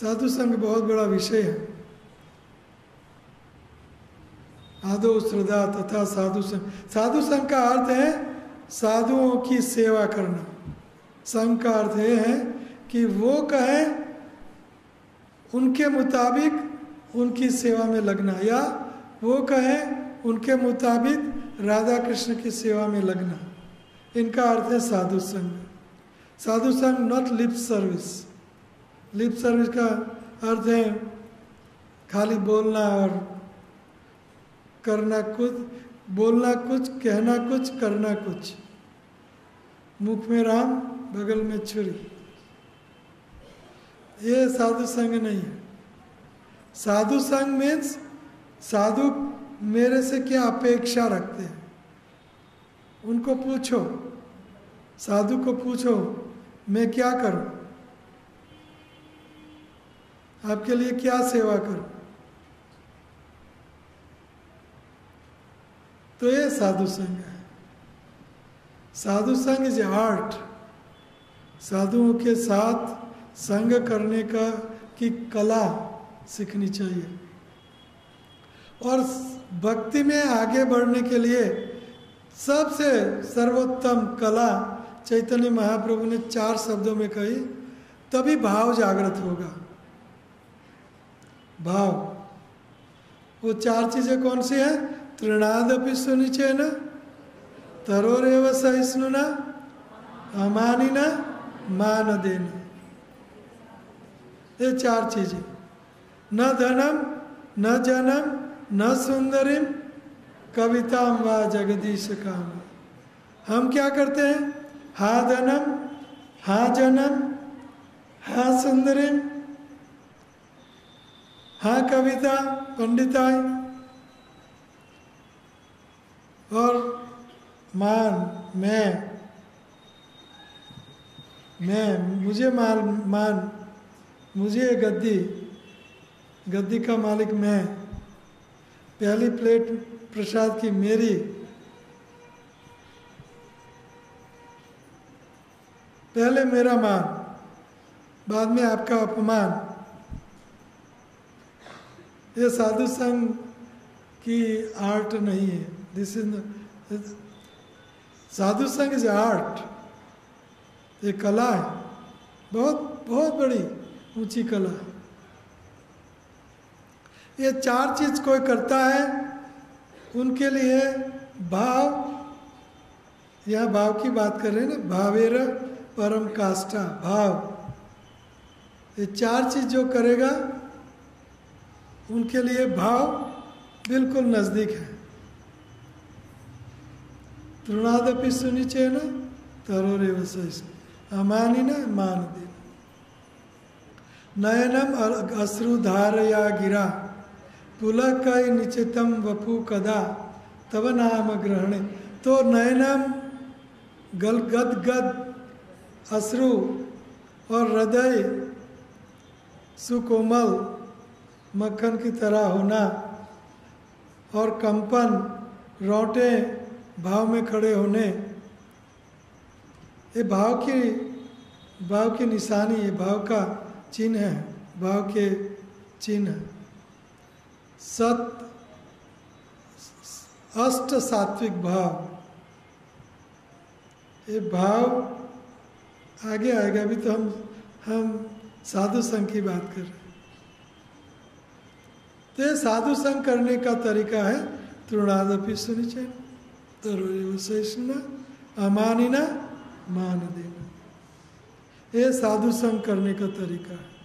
साधु संघ बहुत बड़ा विषय है। आदो श्रद्धा तथा साधु संघ साधु संघ का अर्थ है साधुओं की सेवा करना। संघ का अर्थ यह है कि वो कहें, उनके मुताबिक उनकी सेवा में लगना, या वो कहें, उनके मुताबिक राधा कृष्ण की सेवा में लगना। इनका अर्थ है साधु संघ। साधु संघ not lip service lip service का अर्थ है खाली बोलना और करना कुछ, बोलना कुछ, कहना कुछ, करना कुछ। मुख में राम, बगल में छुरी। ये साधु संघ नहीं है। साधु संघ मीन्स साधु मेरे से क्या अपेक्षा रखते हैं? उनको पूछो। साधु को पूछो, मैं क्या करूँ? आपके लिए क्या सेवा करूँ? तो ये साधु संघ है। साधु संघ इज़ आर्ट साधुओं के साथ संग करने का, की कला सीखनी चाहिए। और भक्ति में आगे बढ़ने के लिए सबसे सर्वोत्तम कला चैतन्य महाप्रभु ने चार शब्दों में कही, तभी भाव जागृत होगा। भाव। वो चार चीज़ें कौन सी हैं? तृणादपि सुनिचे न? तरोरेव सहिष्णु न? अमानी न? मान देना। ये चार चीज़ें। न धनम, न जनम, न सुंदरिम कविता व जगदीश काम। हम क्या करते हैं? हा धनम, हा जनम, हा सुंदरिम हा कविता पंडिताई और मान मैं मैं मुझे मान मान मुझे गद्दी गद्दी का मालिक मैं पहली प्लेट प्रसाद की मेरी पहले मेरा मान बाद में आपका अपमान ये साधु संघ की आर्ट नहीं है। दिस इज़ साधु संघ इज़ आर्ट ये कला है। बहुत बहुत बड़ी ऊँची कला है। ये चार चीज़ कोई करता है, उनके लिए भाव यह भाव की बात कर रहे हैं ना, भावेर परम काष्ठा, भाव। ये चार चीज़ जो करेगा उनके लिए भाव बिल्कुल नज़दीक है। तृणादपि सुनिचे न तरोरे अमानी न मान दे नयनम अश्रुधार या गिरा। पुलक निचितम वपु कदा। तब नाम ग्रहण। तो नयनम गल गद गद अश्रु और हृदय सुकोमल मक्खन की तरह होना और कंपन, रोटे, भाव में खड़े होने। ये भाव की भाव की निशानी, ये भाव का चिन्ह है। भाव के चिन्ह। सत, अष्ट सात्विक भाव। ये भाव आगे आएगा, अभी तो हम हम साधु संघ की बात कर रहे हैं। तो ये साधु संग करने का तरीका है। तृणादपि सुनिचय तरुण अमानिना मान देना ये साधु संग करने का तरीका है।